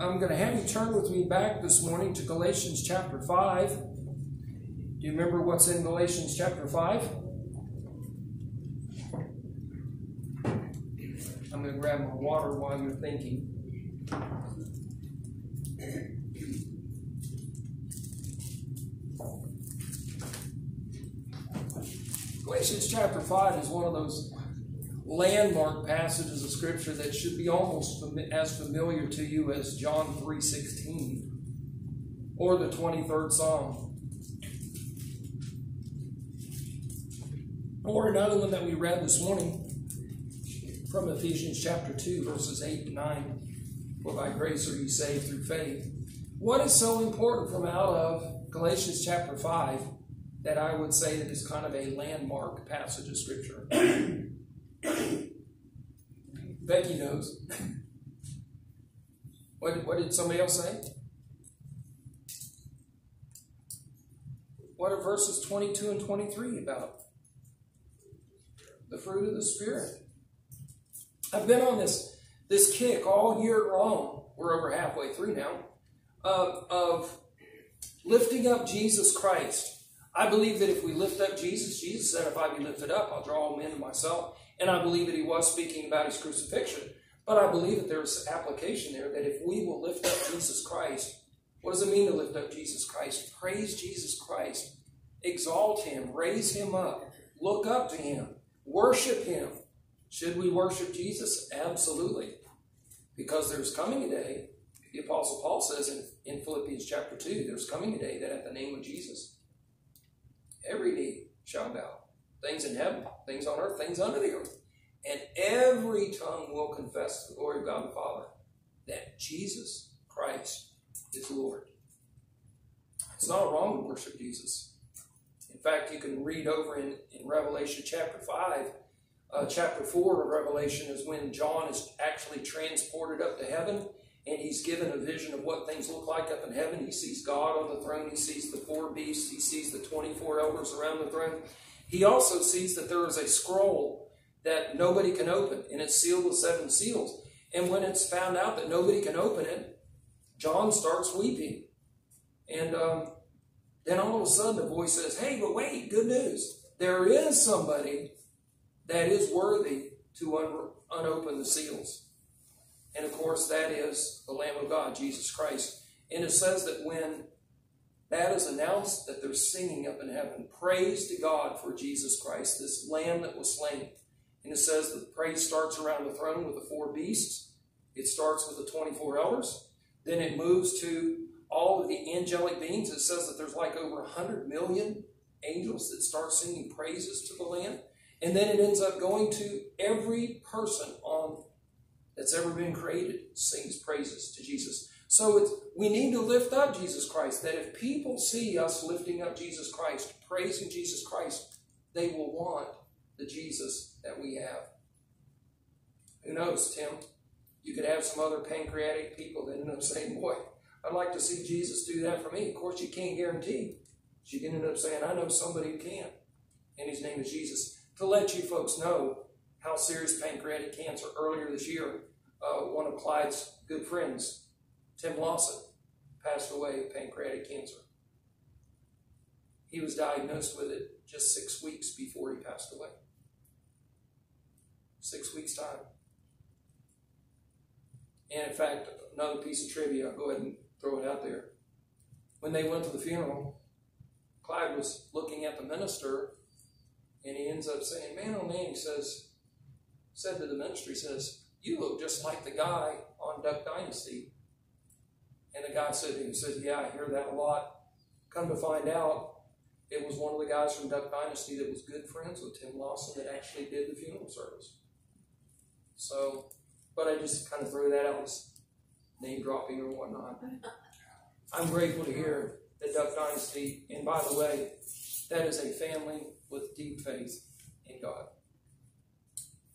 I'm going to have you turn with me back this morning to Galatians chapter 5. Do you remember what's in Galatians chapter 5? I'm going to grab my water while you're thinking. Galatians chapter 5 is one of those landmark passages of scripture that should be almost as familiar to you as John 3:16 or the 23rd Psalm. Or another one that we read this morning from Ephesians chapter 2 verses 8 and 9. For by grace are you saved through faith. What is so important from out of Galatians chapter 5 that I would say that is kind of a landmark passage of scripture? Becky knows. What, what did somebody else say? What are verses 22 and 23 about? The fruit of the Spirit. I've been on this, this kick all year long. We're over halfway through now. Of, of lifting up Jesus Christ. I believe that if we lift up Jesus, Jesus said, If I be lifted up, I'll draw all men to myself. And I believe that he was speaking about his crucifixion. But I believe that there's application there that if we will lift up Jesus Christ, what does it mean to lift up Jesus Christ? Praise Jesus Christ. Exalt him. Raise him up. Look up to him. Worship him. Should we worship Jesus? Absolutely. Because there's coming a day, the Apostle Paul says in, in Philippians chapter 2, there's coming a day that at the name of Jesus, every knee shall bow things in heaven, things on earth, things under the earth. And every tongue will confess the glory of God the Father that Jesus Christ is Lord. It's not wrong to worship Jesus. In fact, you can read over in, in Revelation chapter 5, uh, chapter 4 of Revelation is when John is actually transported up to heaven and he's given a vision of what things look like up in heaven. He sees God on the throne, he sees the four beasts, he sees the 24 elders around the throne. He also sees that there is a scroll that nobody can open, and it's sealed with seven seals. And when it's found out that nobody can open it, John starts weeping. And um, then all of a sudden, a voice says, Hey, but wait, good news. There is somebody that is worthy to un- unopen the seals. And of course, that is the Lamb of God, Jesus Christ. And it says that when that is announced that they're singing up in heaven. Praise to God for Jesus Christ, this Lamb that was slain. And it says that the praise starts around the throne with the four beasts. It starts with the 24 elders. Then it moves to all of the angelic beings. It says that there's like over 100 million angels that start singing praises to the Lamb. And then it ends up going to every person on that's ever been created sings praises to Jesus. So we need to lift up Jesus Christ. That if people see us lifting up Jesus Christ, praising Jesus Christ, they will want the Jesus that we have. Who knows, Tim? You could have some other pancreatic people that end up saying, Boy, I'd like to see Jesus do that for me. Of course, you can't guarantee. But you can end up saying, I know somebody who can. And his name is Jesus. To let you folks know how serious pancreatic cancer, earlier this year, uh, one of Clyde's good friends Tim Lawson passed away of pancreatic cancer. He was diagnosed with it just six weeks before he passed away. Six weeks' time. And in fact, another piece of trivia, I'll go ahead and throw it out there. When they went to the funeral, Clyde was looking at the minister and he ends up saying, Man oh man, he says, said to the minister, he says, You look just like the guy on Duck Dynasty and the guy said, he said, yeah, I hear that a lot. Come to find out, it was one of the guys from Duck Dynasty that was good friends with Tim Lawson that actually did the funeral service. So, but I just kind of threw that out as name dropping or whatnot. I'm grateful to hear that Duck Dynasty, and by the way, that is a family with deep faith in God.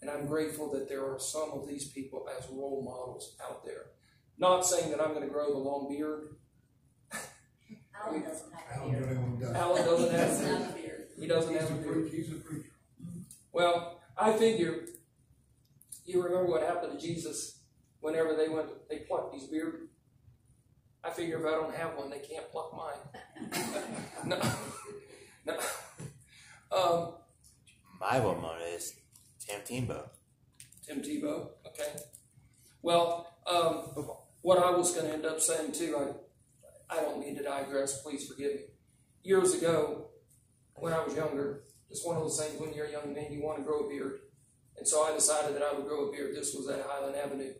And I'm grateful that there are some of these people as role models out there. Not saying that I'm going to grow the long beard. Alan doesn't have a beard. Alan doesn't have Doesn't have a beard. He doesn't have a beard. He's a preacher. Well, I figure you remember what happened to Jesus whenever they went, they plucked his beard I figure if I don't have one, they can't pluck mine. no, no. Um, My one is Tim Tebow. Tim Tebow. Okay. Well, um, what I was going to end up saying too, I, I don't mean to digress. Please forgive me. Years ago, when I was younger, it's one of those things when you're a young man, you want to grow a beard. And so I decided that I would grow a beard. This was at Highland Avenue.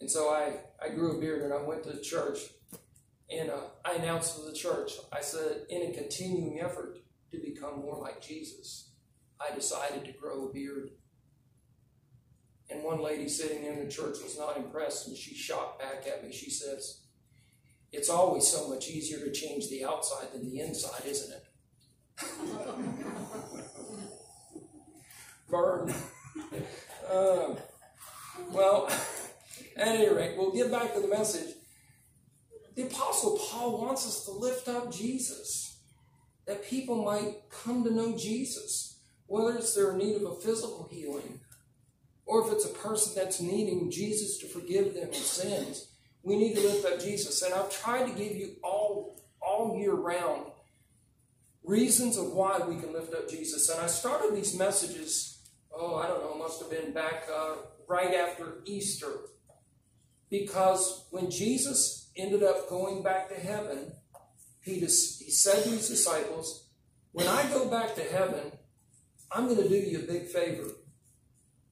And so I, I grew a beard and I went to church and uh, I announced to the church, I said, in a continuing effort to become more like Jesus, I decided to grow a beard. And one lady sitting in the church was not impressed and she shot back at me. She says, It's always so much easier to change the outside than the inside, isn't it? Burn. um, well, at any rate, we'll get back to the message. The Apostle Paul wants us to lift up Jesus, that people might come to know Jesus, whether it's their need of a physical healing or if it's a person that's needing Jesus to forgive them of sins. We need to lift up Jesus. And I've tried to give you all, all year round reasons of why we can lift up Jesus. And I started these messages, oh, I don't know, must have been back uh, right after Easter. Because when Jesus ended up going back to heaven, he, just, he said to his disciples, When I go back to heaven, I'm going to do you a big favor.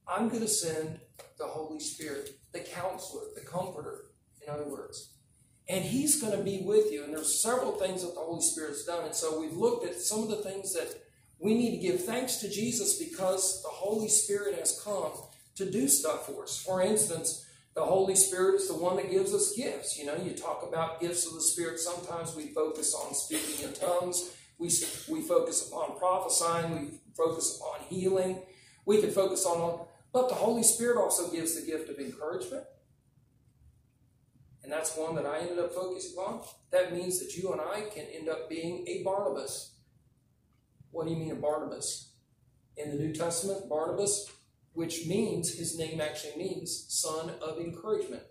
I'm going to send the Holy Spirit, the counselor, the comforter, in other words. And he's going to be with you. And there's several things that the Holy Spirit's done. And so we've looked at some of the things that we need to give thanks to Jesus because the Holy Spirit has come to do stuff for us. For instance, the Holy Spirit is the one that gives us gifts. You know, you talk about gifts of the Spirit. Sometimes we focus on speaking in tongues. We, we focus upon prophesying. We focus upon healing. We can focus on, but the Holy Spirit also gives the gift of encouragement. And that's one that I ended up focusing on. That means that you and I can end up being a Barnabas. What do you mean a Barnabas? In the New Testament, Barnabas, which means, his name actually means son of encouragement.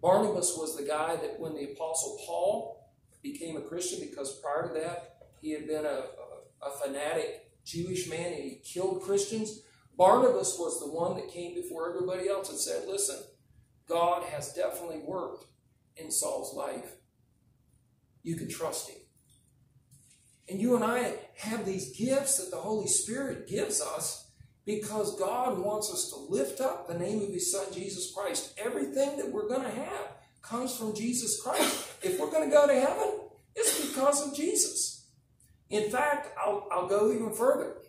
Barnabas was the guy that when the Apostle Paul became a Christian, because prior to that, he had been a, a, a fanatic Jewish man and he killed Christians. Barnabas was the one that came before everybody else and said, Listen, God has definitely worked in Saul's life. You can trust him. And you and I have these gifts that the Holy Spirit gives us because God wants us to lift up the name of His Son, Jesus Christ. Everything that we're going to have comes from Jesus Christ. If we're going to go to heaven, it's because of Jesus. In fact, I'll, I'll go even further.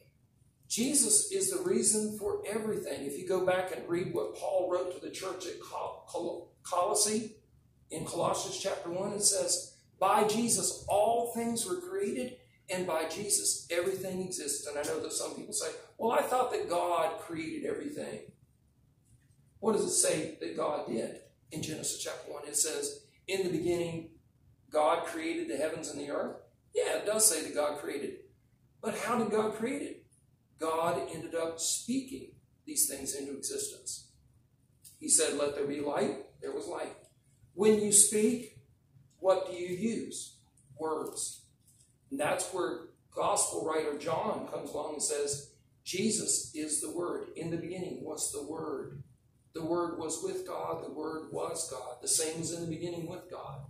Jesus is the reason for everything. If you go back and read what Paul wrote to the church at Col- Colossae, in Colossians chapter 1, it says, By Jesus all things were created, and by Jesus everything exists. And I know that some people say, Well, I thought that God created everything. What does it say that God did in Genesis chapter 1? It says, In the beginning, God created the heavens and the earth. Yeah, it does say that God created. But how did God create it? God ended up speaking these things into existence. He said, Let there be light. There was light. When you speak, what do you use? Words. And that's where gospel writer John comes along and says, Jesus is the Word. In the beginning was the Word. The Word was with God. The Word was God. The same was in the beginning with God.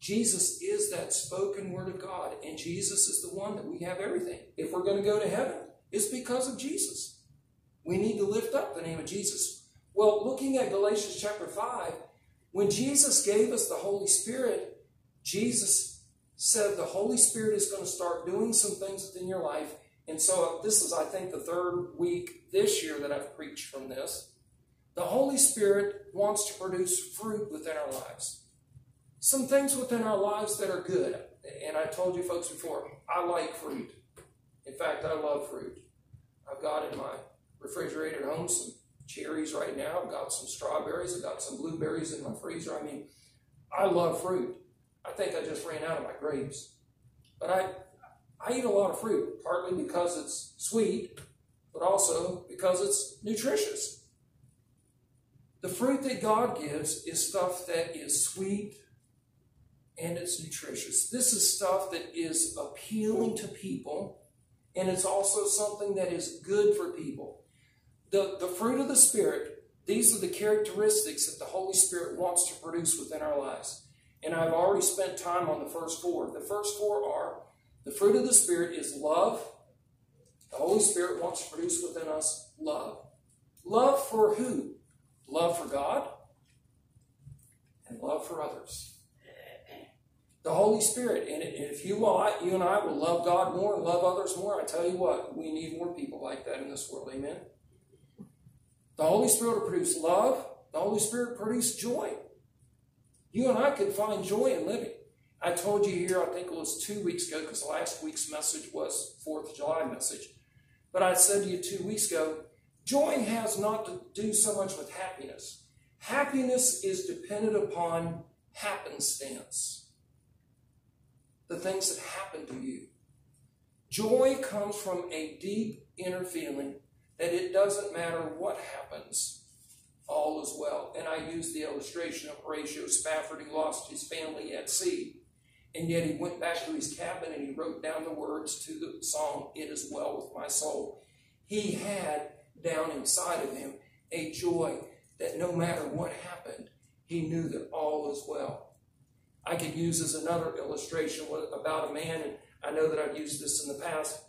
Jesus is that spoken Word of God, and Jesus is the one that we have everything. If we're going to go to heaven, it's because of Jesus. We need to lift up the name of Jesus. Well, looking at Galatians chapter 5, when Jesus gave us the Holy Spirit, Jesus said the Holy Spirit is going to start doing some things within your life. And so this is, I think, the third week this year that I've preached from this. The Holy Spirit wants to produce fruit within our lives. Some things within our lives that are good. And I told you folks before, I like fruit. In fact, I love fruit. I've got in my refrigerator at home some cherries right now. I've got some strawberries. I've got some blueberries in my freezer. I mean, I love fruit. I think I just ran out of my grapes. But I, I eat a lot of fruit, partly because it's sweet, but also because it's nutritious. The fruit that God gives is stuff that is sweet and it's nutritious. This is stuff that is appealing to people and it's also something that is good for people. The, the fruit of the Spirit, these are the characteristics that the Holy Spirit wants to produce within our lives. And I've already spent time on the first four. The first four are the fruit of the Spirit is love. The Holy Spirit wants to produce within us love. Love for who? Love for God and love for others. The Holy Spirit, and if you will, you and I will love God more and love others more. I tell you what, we need more people like that in this world. Amen. The Holy Spirit will produce love. The Holy Spirit produce joy. You and I can find joy in living. I told you here, I think it was two weeks ago, because last week's message was Fourth of July message. But I said to you two weeks ago, joy has not to do so much with happiness. Happiness is dependent upon happenstance, the things that happen to you. Joy comes from a deep inner feeling that it doesn't matter what happens, all is well. And I use the illustration of Horatio Spafford, who lost his family at sea. And yet he went back to his cabin and he wrote down the words to the song, It Is Well With My Soul. He had down inside of him a joy that no matter what happened, he knew that all is well. I could use as another illustration about a man, and I know that I've used this in the past,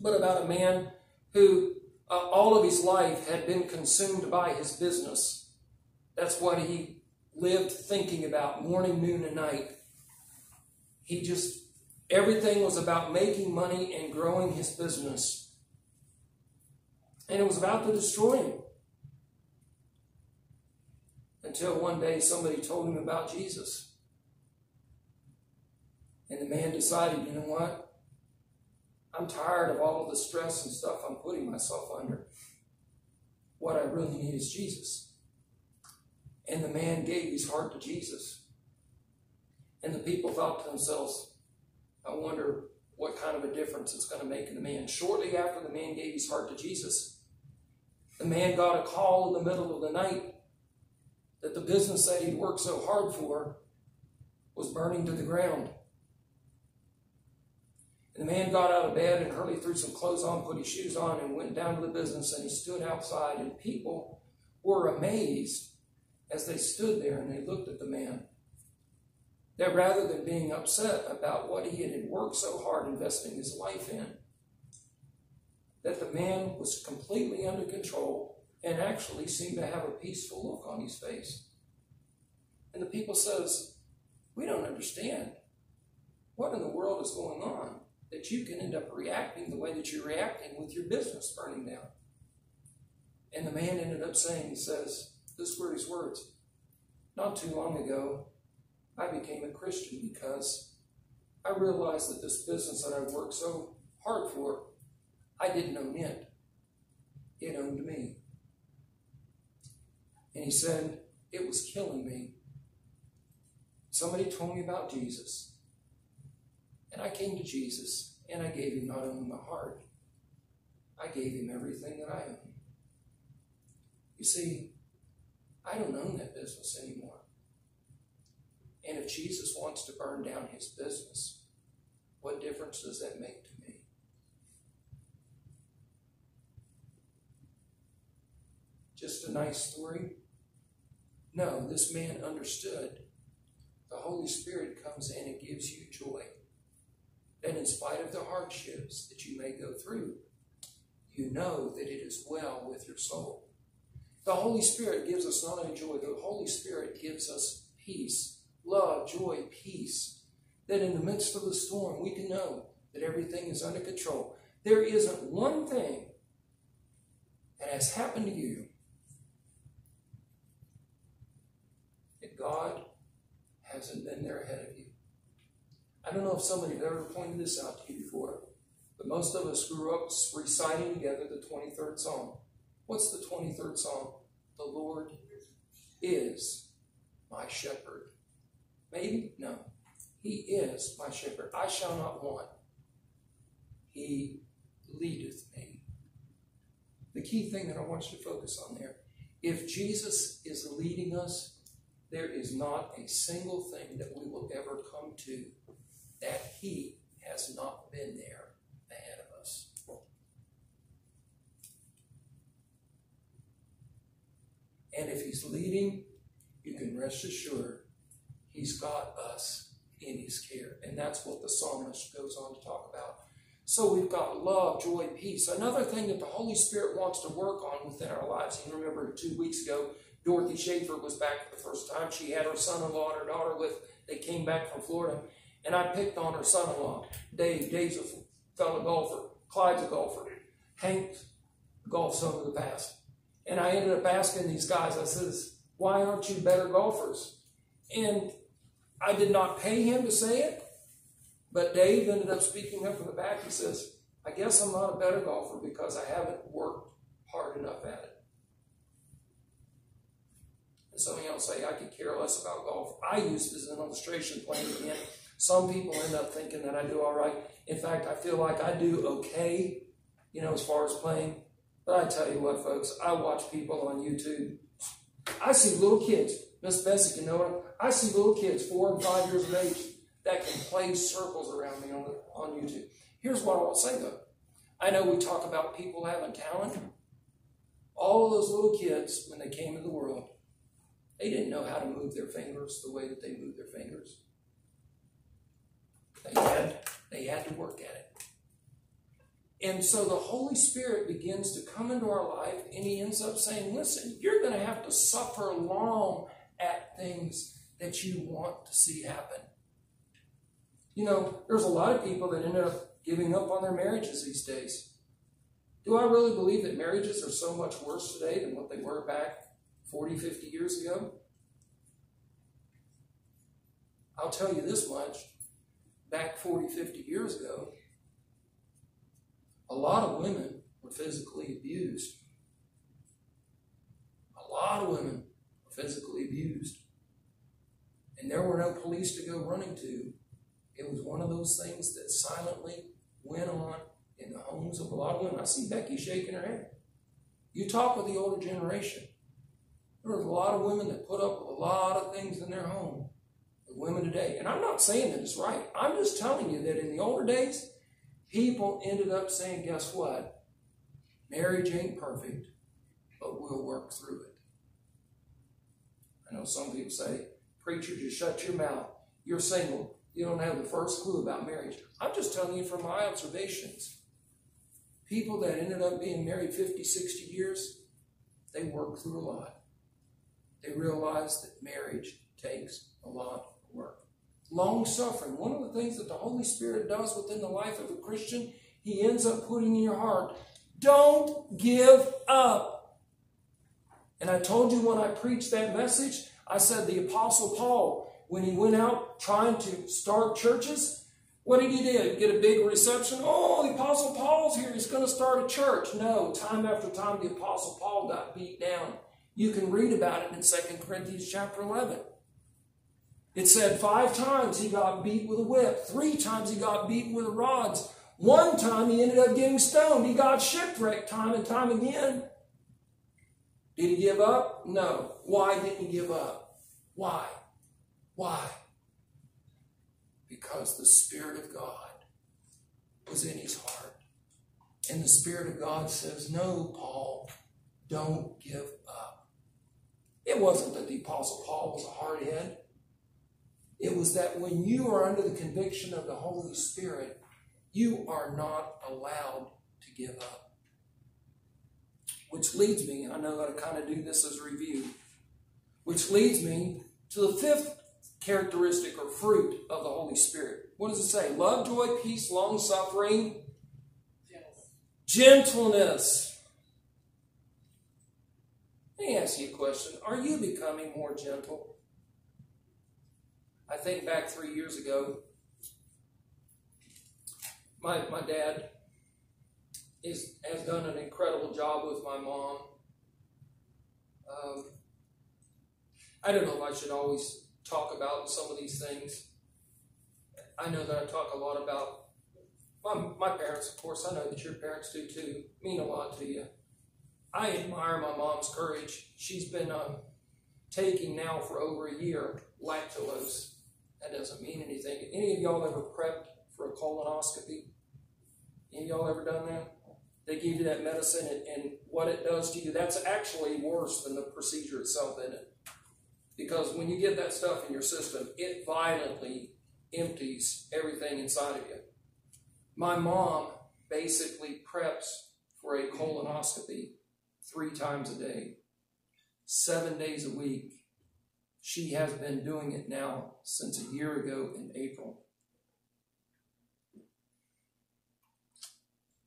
but about a man who uh, all of his life had been consumed by his business. That's what he lived thinking about morning, noon, and night. He just, everything was about making money and growing his business. And it was about to destroy him. Until one day somebody told him about Jesus. And the man decided, you know what? I'm tired of all of the stress and stuff I'm putting myself under. What I really need is Jesus. And the man gave his heart to Jesus. And the people thought to themselves, I wonder what kind of a difference it's going to make in the man. Shortly after the man gave his heart to Jesus, the man got a call in the middle of the night that the business that he'd worked so hard for was burning to the ground. And the man got out of bed and hurriedly threw some clothes on, put his shoes on, and went down to the business. And he stood outside, and people were amazed as they stood there and they looked at the man. That rather than being upset about what he had worked so hard investing his life in, that the man was completely under control and actually seemed to have a peaceful look on his face. And the people says, we don't understand. What in the world is going on? That you can end up reacting the way that you're reacting with your business burning down. And the man ended up saying, he says, this were his words. Not too long ago, I became a Christian because I realized that this business that I worked so hard for, I didn't own it. It owned me. And he said, it was killing me. Somebody told me about Jesus. And I came to Jesus and I gave him not only my heart, I gave him everything that I own. You see, I don't own that business anymore. And if Jesus wants to burn down his business, what difference does that make to me? Just a nice story? No, this man understood. The Holy Spirit comes in and gives you joy that in spite of the hardships that you may go through, you know that it is well with your soul. The Holy Spirit gives us not only joy, the Holy Spirit gives us peace, love, joy, peace. That in the midst of the storm, we can know that everything is under control. There isn't one thing that has happened to you that God hasn't been there ahead of. I don't know if somebody ever pointed this out to you before, but most of us grew up reciting together the 23rd Psalm. What's the 23rd Psalm? The Lord is my shepherd. Maybe? No. He is my shepherd. I shall not want. He leadeth me. The key thing that I want you to focus on there If Jesus is leading us, there is not a single thing that we will ever come to that He has not been there ahead of us. And if He's leading, you can rest assured He's got us in His care. And that's what the psalmist goes on to talk about. So we've got love, joy, peace. Another thing that the Holy Spirit wants to work on within our lives. You remember two weeks ago, Dorothy Schaefer was back for the first time. She had her son-in-law and her daughter with. They came back from Florida, and I picked on her son-in-law, Dave. Dave's a fellow golfer. Clyde's a golfer. Hank golfs some of the past. And I ended up asking these guys. I says, "Why aren't you better golfers?" And I did not pay him to say it. But Dave ended up speaking up from the back. He says, I guess I'm not a better golfer because I haven't worked hard enough at it. And some of y'all say, I could care less about golf. I use it as an illustration playing again. Some people end up thinking that I do all right. In fact, I feel like I do okay, you know, as far as playing. But I tell you what, folks, I watch people on YouTube. I see little kids. Miss Bessie can know it. I see little kids, four and five years of age, that can play circles around me on, on YouTube. Here's what I will say though. I know we talk about people having talent. All of those little kids, when they came into the world, they didn't know how to move their fingers the way that they move their fingers. They had, to work at it. And so the Holy Spirit begins to come into our life and he ends up saying, listen, you're going to have to suffer long at things that you want to see happen. You know, there's a lot of people that end up giving up on their marriages these days. Do I really believe that marriages are so much worse today than what they were back 40, 50 years ago? I'll tell you this much. Back 40, 50 years ago, a lot of women were physically abused. A lot of women were physically abused. And there were no police to go running to it was one of those things that silently went on in the homes of a lot of women. I see Becky shaking her head. You talk with the older generation. There was a lot of women that put up a lot of things in their home. The women today. And I'm not saying that it's right. I'm just telling you that in the older days, people ended up saying, guess what? Marriage ain't perfect, but we'll work through it. I know some people say, preacher, just shut your mouth. You're single you don't have the first clue about marriage. I'm just telling you from my observations. People that ended up being married 50, 60 years, they work through a lot. They realize that marriage takes a lot work. Long suffering. One of the things that the Holy Spirit does within the life of a Christian, He ends up putting in your heart don't give up. And I told you when I preached that message, I said the Apostle Paul, when he went out trying to start churches, what did he do? Get a big reception? Oh, the Apostle Paul's here. He's going to start a church. No, time after time, the Apostle Paul got beat down. You can read about it in 2 Corinthians chapter 11. It said five times he got beat with a whip, three times he got beaten with rods. One time he ended up getting stoned. He got shipwrecked time and time again. Did he give up? No. Why didn't he give up? Why? Why? Because the Spirit of God was in his heart. And the Spirit of God says, No, Paul, don't give up. It wasn't that the Apostle Paul was a hard head. It was that when you are under the conviction of the Holy Spirit, you are not allowed to give up. Which leads me, I know that I kind of do this as a review, which leads me to the fifth characteristic or fruit of the Holy Spirit. What does it say? Love, joy, peace, long suffering, gentleness. Let me ask you a question. Are you becoming more gentle? I think back three years ago, my, my dad is, has done an incredible job with my mom. Um, I don't know if I should always talk about some of these things. I know that I talk a lot about my, my parents, of course. I know that your parents do too. Mean a lot to you. I admire my mom's courage. She's been uh, taking now for over a year lactulose. That doesn't mean anything. Any of y'all ever prepped for a colonoscopy? Any of y'all ever done that? They give you that medicine, and, and what it does to you, that's actually worse than the procedure itself, isn't it? Because when you get that stuff in your system, it violently empties everything inside of you. My mom basically preps for a colonoscopy three times a day, seven days a week. She has been doing it now since a year ago in April.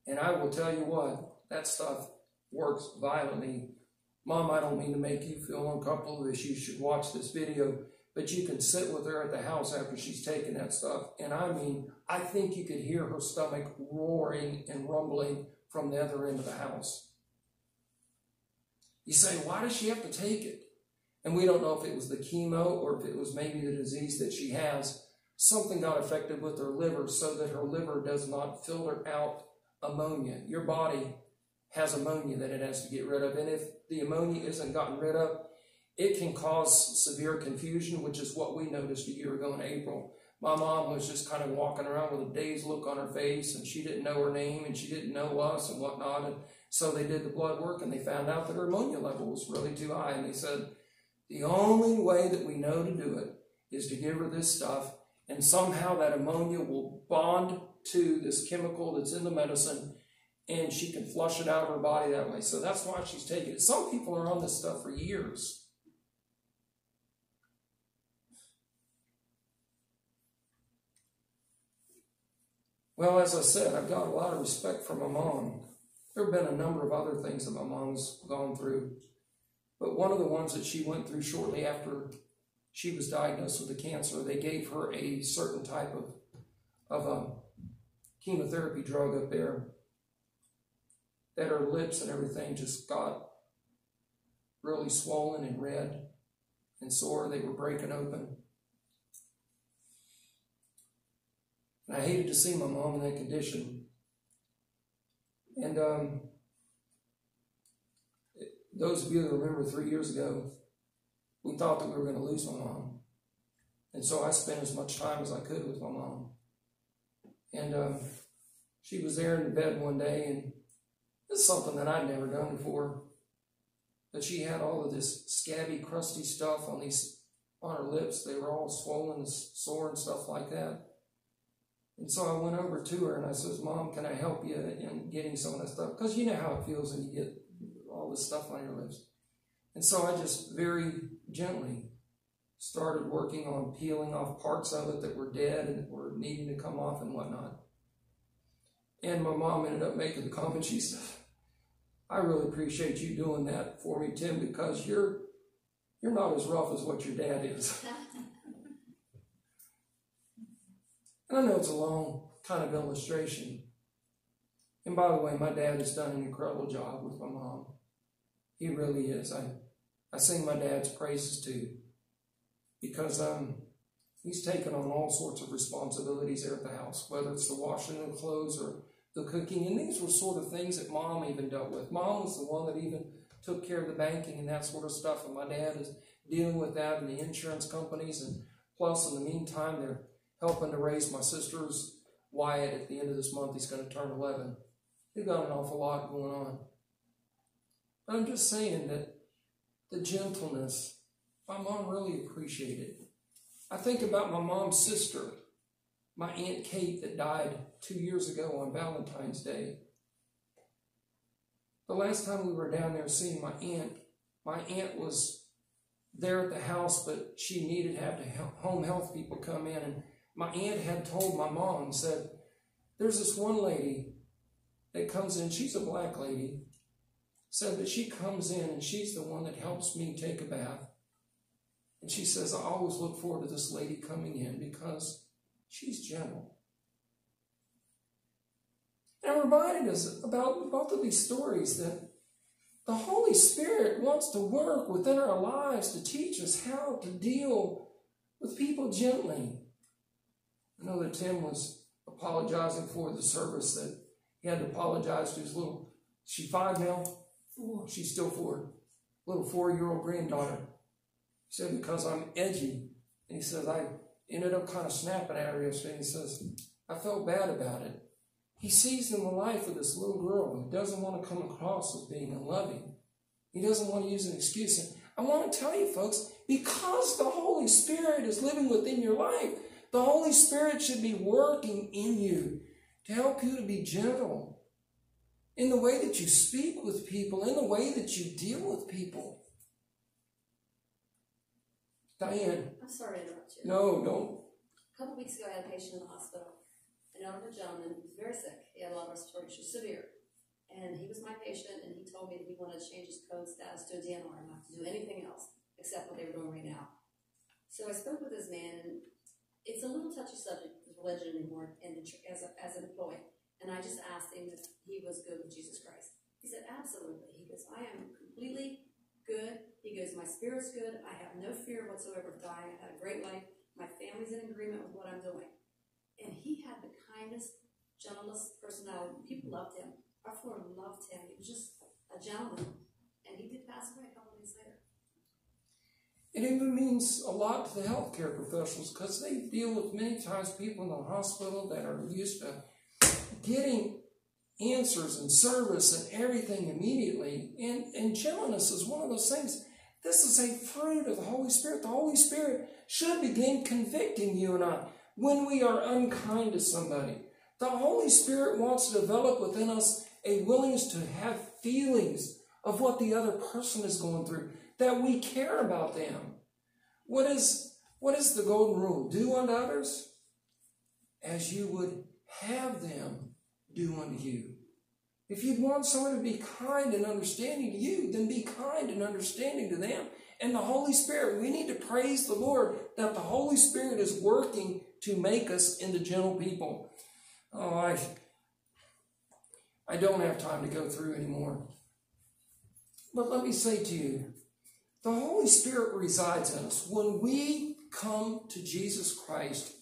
And I will tell you what, that stuff works violently. Mom, I don't mean to make you feel uncomfortable that you should watch this video, but you can sit with her at the house after she's taken that stuff. And I mean, I think you could hear her stomach roaring and rumbling from the other end of the house. You say, why does she have to take it? And we don't know if it was the chemo or if it was maybe the disease that she has. Something got affected with her liver so that her liver does not filter out ammonia. Your body has ammonia that it has to get rid of. And if the ammonia isn't gotten rid of, it can cause severe confusion, which is what we noticed a year ago in April. My mom was just kind of walking around with a dazed look on her face, and she didn't know her name, and she didn't know us and whatnot. And so they did the blood work, and they found out that her ammonia level was really too high. And they said, the only way that we know to do it is to give her this stuff, and somehow that ammonia will bond to this chemical that's in the medicine, and she can flush it out of her body that way. So that's why she's taking it. Some people are on this stuff for years. Well, as I said, I've got a lot of respect for my mom. There have been a number of other things that my mom's gone through. But one of the ones that she went through shortly after she was diagnosed with the cancer, they gave her a certain type of, of a um, chemotherapy drug up there that her lips and everything just got really swollen and red and sore. They were breaking open. And I hated to see my mom in that condition. And um, those of you that remember three years ago, we thought that we were going to lose my mom. And so I spent as much time as I could with my mom. And um, she was there in the bed one day, and it's something that I'd never done before. But she had all of this scabby, crusty stuff on these on her lips. They were all swollen and sore and stuff like that. And so I went over to her and I says, Mom, can I help you in getting some of that stuff? Because you know how it feels when you get this stuff on your lips. And so I just very gently started working on peeling off parts of it that were dead and were needing to come off and whatnot. And my mom ended up making the comment, she said, I really appreciate you doing that for me, Tim, because you're you're not as rough as what your dad is. And I know it's a long kind of illustration. And by the way, my dad has done an incredible job with my mom. He really is. I, I sing my dad's praises too because um, he's taken on all sorts of responsibilities there at the house, whether it's the washing of clothes or the cooking. And these were sort of things that mom even dealt with. Mom was the one that even took care of the banking and that sort of stuff. And my dad is dealing with that and the insurance companies. And plus, in the meantime, they're helping to raise my sister's Wyatt at the end of this month. He's going to turn 11. He's got an awful lot going on. But I'm just saying that the gentleness, my mom really appreciated. I think about my mom's sister, my Aunt Kate, that died two years ago on Valentine's Day. The last time we were down there seeing my aunt, my aunt was there at the house, but she needed to have the home health people come in and my aunt had told my mom, said, there's this one lady that comes in, she's a black lady, said that she comes in and she's the one that helps me take a bath. And she says, I always look forward to this lady coming in because she's gentle. And it reminded us about both of these stories that the Holy Spirit wants to work within our lives to teach us how to deal with people gently. I know that Tim was apologizing for the service that he had to apologize to his little, she five now? Four. She's still four. Little four year old granddaughter. He said, Because I'm edgy. And he says, I ended up kind of snapping at her yesterday. He says, I felt bad about it. He sees in the life of this little girl who doesn't want to come across as being unloving. He doesn't want to use an excuse. And I want to tell you, folks, because the Holy Spirit is living within your life, the Holy Spirit should be working in you to help you to be gentle in the way that you speak with people, in the way that you deal with people. Diane. I'm sorry to interrupt you. No, don't. A couple weeks ago, I had a patient in the hospital. An elderly gentleman who was very sick. He had a lot of respiratory issues, severe. And he was my patient, and he told me that he wanted to change his code status to a DNR and not to do anything else except what they were doing right now. So I spoke with this man, and it's a little touchy subject with religion anymore and as, a, as an employee. And I just asked him if he was good with Jesus Christ. He said, absolutely. He goes, I am completely good. He goes, my spirit's good. I have no fear whatsoever of dying. I've had a great life. My family's in agreement with what I'm doing. And he had the kindest, gentlest personality. People loved him. Our floor loved him. He was just a gentleman. And he did pass away a couple days later. It even means a lot to the healthcare professionals because they deal with many times people in the hospital that are used to getting answers and service and everything immediately. And, and gentleness is one of those things. This is a fruit of the Holy Spirit. The Holy Spirit should begin convicting you and I when we are unkind to somebody. The Holy Spirit wants to develop within us a willingness to have feelings of what the other person is going through, that we care about them. What is, what is the golden rule? Do unto others as you would have them do unto you. If you'd want someone to be kind and understanding to you, then be kind and understanding to them. And the Holy Spirit, we need to praise the Lord that the Holy Spirit is working to make us into gentle people. Oh, I, I don't have time to go through anymore. But let me say to you, the Holy Spirit resides in us. When we come to Jesus Christ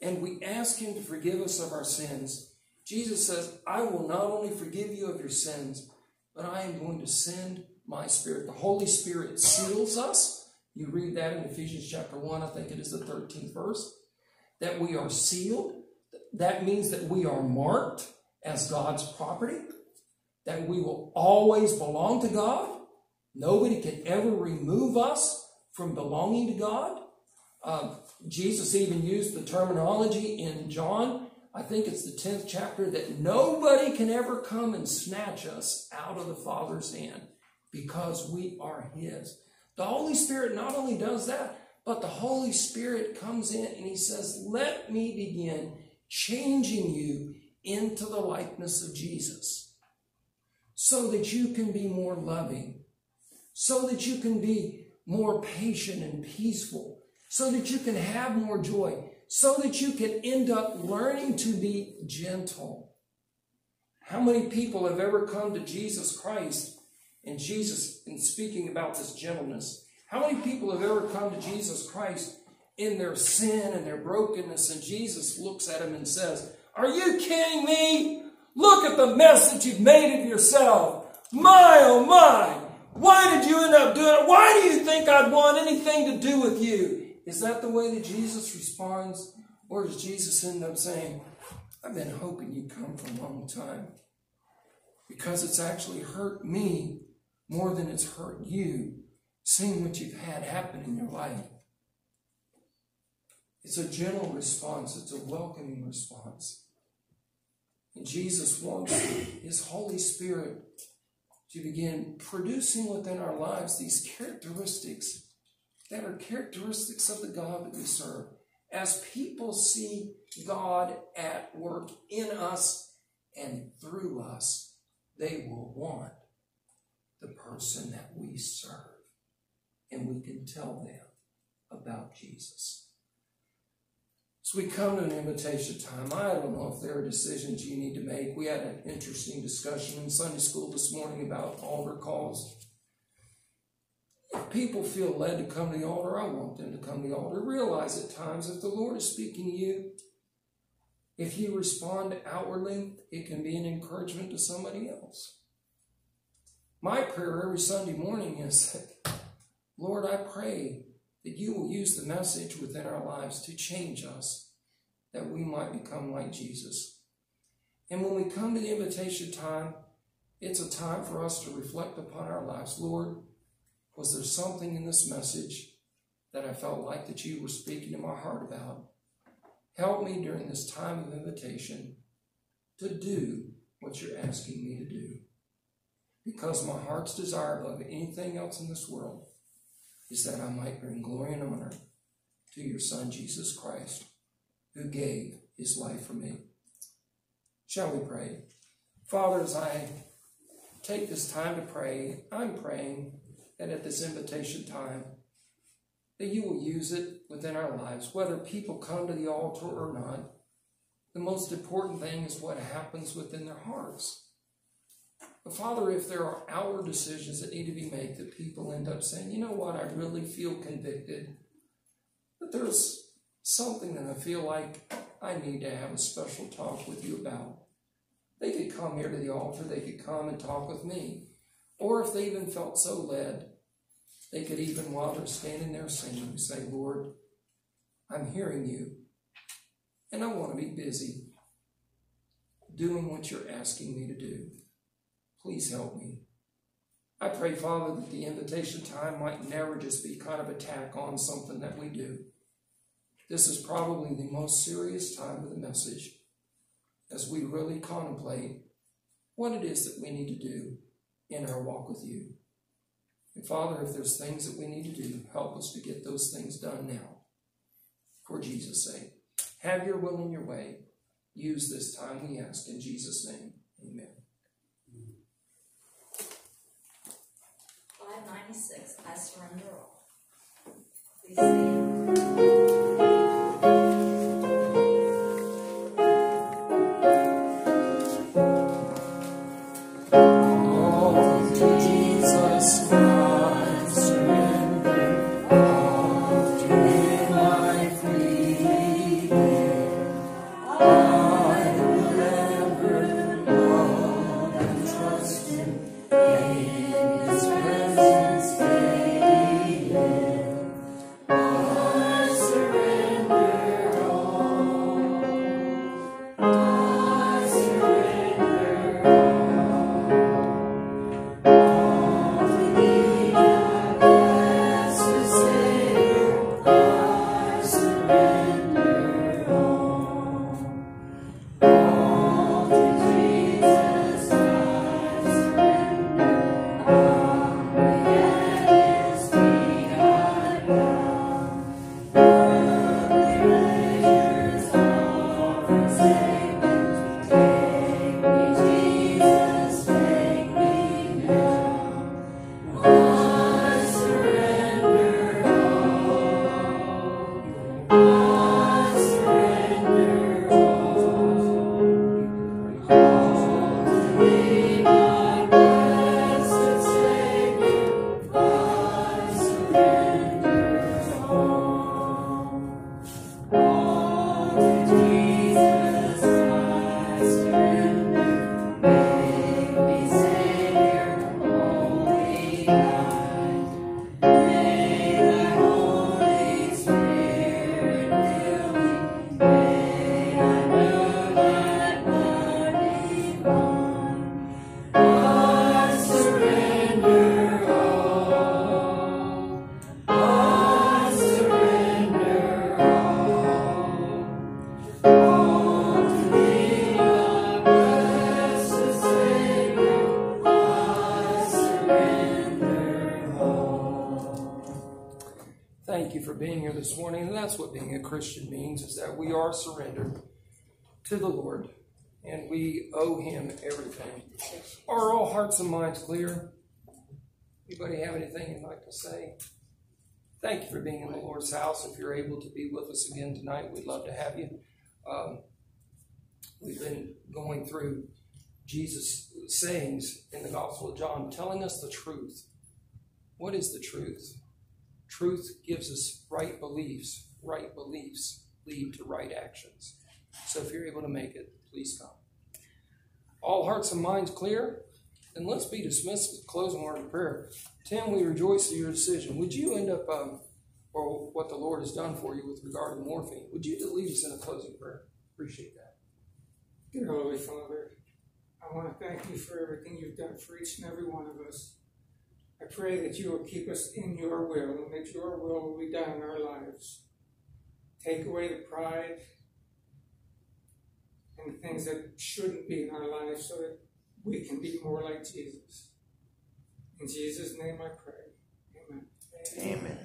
and we ask Him to forgive us of our sins, Jesus says, I will not only forgive you of your sins, but I am going to send my Spirit. The Holy Spirit seals us. You read that in Ephesians chapter 1, I think it is the 13th verse, that we are sealed. That means that we are marked as God's property, that we will always belong to God. Nobody can ever remove us from belonging to God. Uh, Jesus even used the terminology in John, I think it's the 10th chapter, that nobody can ever come and snatch us out of the Father's hand because we are His. The Holy Spirit not only does that, but the Holy Spirit comes in and He says, Let me begin changing you into the likeness of Jesus so that you can be more loving, so that you can be more patient and peaceful, so that you can have more joy, so that you can end up learning to be gentle. How many people have ever come to Jesus Christ and Jesus, in speaking about this gentleness, how many people have ever come to Jesus Christ in their sin and their brokenness, and Jesus looks at them and says, Are you kidding me? Look at the mess that you've made of yourself. My, oh my. Why did you end up doing it? Why do you think I'd want anything to do with you? Is that the way that Jesus responds? Or does Jesus end up saying, I've been hoping you'd come for a long time because it's actually hurt me more than it's hurt you, seeing what you've had happen in your life. It's a gentle response, it's a welcoming response. And Jesus wants His Holy Spirit to begin producing within our lives these characteristics that are characteristics of the God that we serve. As people see God at work in us and through us, they will want the person that we serve. And we can tell them about Jesus. So we come to an invitation time. I don't know if there are decisions you need to make. We had an interesting discussion in Sunday school this morning about altar calls. If people feel led to come to the altar, I want them to come to the altar. Realize at times if the Lord is speaking to you, if you respond outwardly, it can be an encouragement to somebody else. My prayer every Sunday morning is, that, Lord, I pray that you will use the message within our lives to change us, that we might become like Jesus. And when we come to the invitation time, it's a time for us to reflect upon our lives. Lord, was there something in this message that I felt like that you were speaking to my heart about? Help me during this time of invitation to do what you're asking me to do. Because my heart's desire above anything else in this world is that I might bring glory and honor to your Son, Jesus Christ, who gave his life for me. Shall we pray? Father, as I take this time to pray, I'm praying that at this invitation time, that you will use it within our lives, whether people come to the altar or not. The most important thing is what happens within their hearts. But Father, if there are our decisions that need to be made, that people end up saying, you know what, I really feel convicted, that there's something that I feel like I need to have a special talk with you about. They could come here to the altar, they could come and talk with me. Or if they even felt so led, they could even, while they're standing there singing, say, Lord, I'm hearing you, and I want to be busy doing what you're asking me to do. Please help me. I pray, Father, that the invitation time might never just be kind of a tack on something that we do. This is probably the most serious time of the message as we really contemplate what it is that we need to do in our walk with you. And Father, if there's things that we need to do, help us to get those things done now. For Jesus' sake. Have your will in your way. Use this time, we ask, in Jesus' name. Amen. 596, I surrender all. Please stand. Surrendered to the Lord and we owe him everything. Are all hearts and minds clear? Anybody have anything you'd like to say? Thank you for being in the Lord's house. If you're able to be with us again tonight, we'd love to have you. Um, we've been going through Jesus' sayings in the Gospel of John, telling us the truth. What is the truth? Truth gives us right beliefs. Right beliefs lead to right actions. So if you're able to make it, please come. All hearts and minds clear? then let's be dismissed with closing word of prayer. Tim, we rejoice at your decision. Would you end up, um, or what the Lord has done for you with regard to morphine? Would you lead us in a closing prayer? Appreciate that. Dear Holy Father, I want to thank you for everything you've done for each and every one of us. I pray that you will keep us in your will and that your will will be done in our lives. Take away the pride and the things that shouldn't be in our lives so that we can be more like Jesus. In Jesus' name I pray. Amen.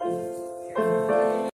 Amen.